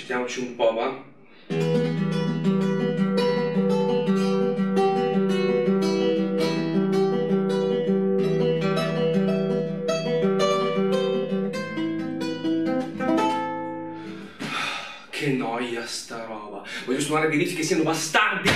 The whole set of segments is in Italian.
Agitiamoci un po', va? Che noia sta roba. Voglio suonare dei riff che siano bastardi.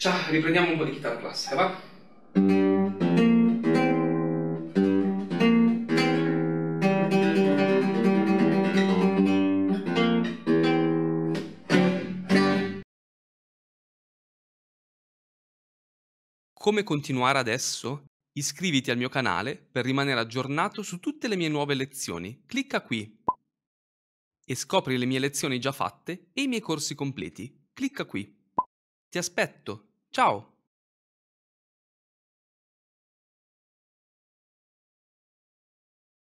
Ciao, riprendiamo un po' di chitarra classica, va? Come continuare adesso? Iscriviti al mio canale per rimanere aggiornato su tutte le mie nuove lezioni. Clicca qui. E scopri le mie lezioni già fatte e i miei corsi completi. Clicca qui. Ti aspetto. Ciao!